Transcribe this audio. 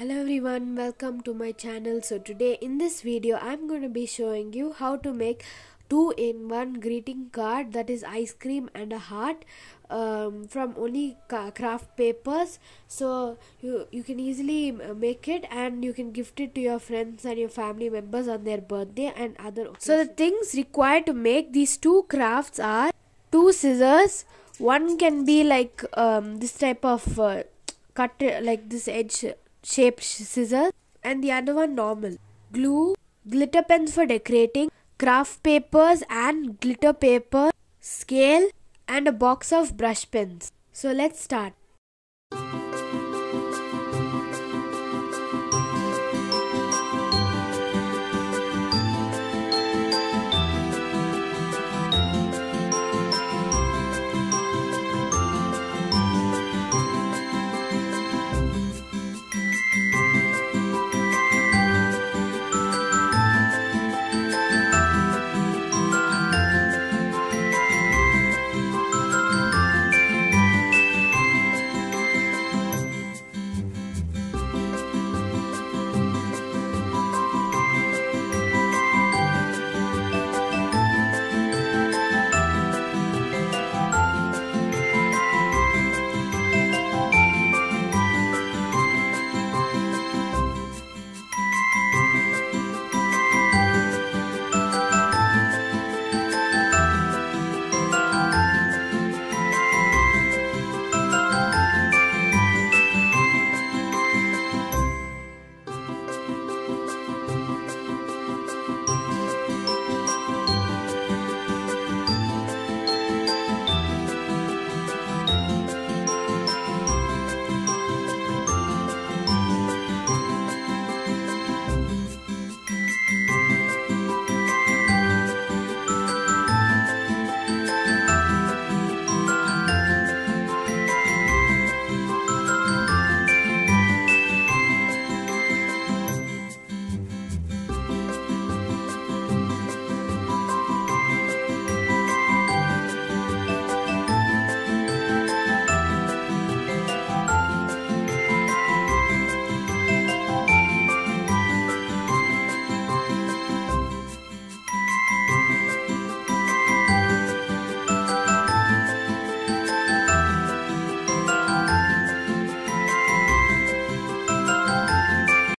Hello everyone, welcome to my channel. So today in this video I'm going to be showing you how to make two in one greeting card that is ice cream and a heart um, from only craft papers so you you can easily uh, make it and you can gift it to your friends and your family members on their birthday and other occasions. so the things required to make these two crafts are two scissors one can be like um, this type of uh, cut like this edge shaped scissors and the other one normal. Glue glitter pens for decorating craft papers and glitter paper scale and a box of brush pens. So let's start